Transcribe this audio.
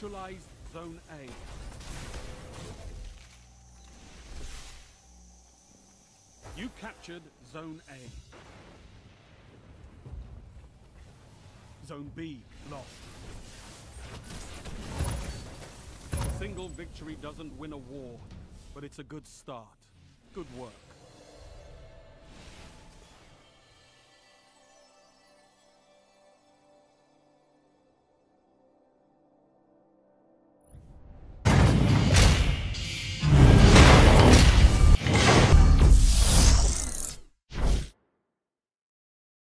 neutralized Zone A. You captured Zone A. Zone B lost. A single victory doesn't win a war, but it's a good start. Good work.